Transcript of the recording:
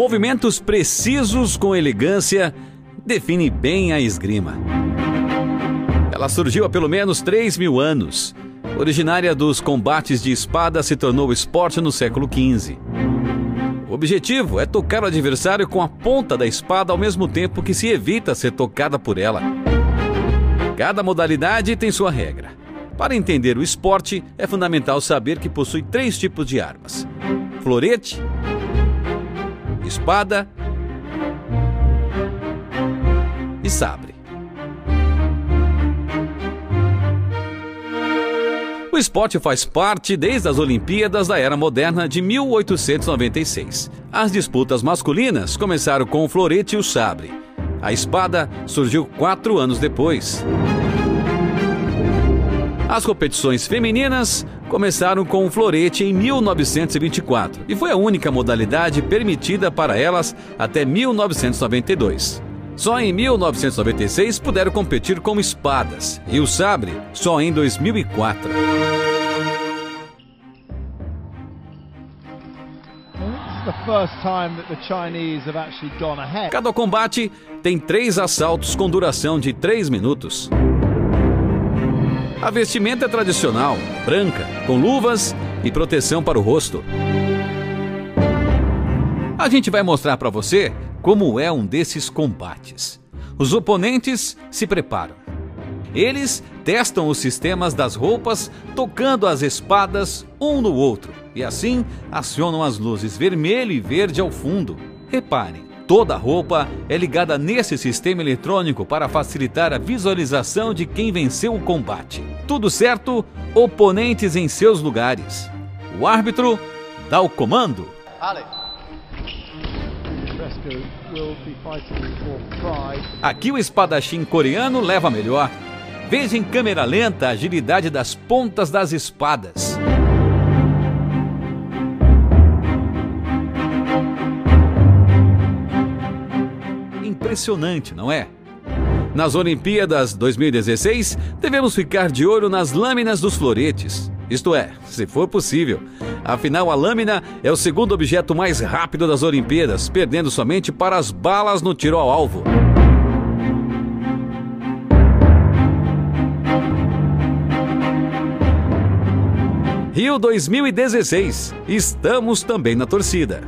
Movimentos precisos com elegância define bem a esgrima. Ela surgiu há pelo menos 3 mil anos. Originária dos combates de espada, se tornou esporte no século XV. O objetivo é tocar o adversário com a ponta da espada ao mesmo tempo que se evita ser tocada por ela. Cada modalidade tem sua regra. Para entender o esporte, é fundamental saber que possui três tipos de armas: florete, espada e sabre. O esporte faz parte desde as Olimpíadas da Era Moderna de 1896. As disputas masculinas começaram com o florete e o sabre. A espada surgiu quatro anos depois. As competições femininas começaram com o florete em 1924 e foi a única modalidade permitida para elas até 1992. Só em 1996 puderam competir com espadas e o sabre só em 2004. Cada combate tem três assaltos com duração de três minutos. A vestimenta é tradicional, branca, com luvas e proteção para o rosto. A gente vai mostrar para você como é um desses combates. Os oponentes se preparam. Eles testam os sistemas das roupas, tocando as espadas um no outro, e assim acionam as luzes vermelho e verde ao fundo. Reparem, Toda a roupa é ligada nesse sistema eletrônico para facilitar a visualização de quem venceu o combate. Tudo certo? Oponentes em seus lugares. O árbitro dá o comando. Aqui o espadachim coreano leva melhor. Veja em câmera lenta a agilidade das pontas das espadas. Impressionante, não é? Nas Olimpíadas 2016, devemos ficar de olho nas lâminas dos floretes. Isto é, se for possível. Afinal, a lâmina é o segundo objeto mais rápido das Olimpíadas, perdendo somente para as balas no tiro ao alvo. Rio 2016. Estamos também na torcida.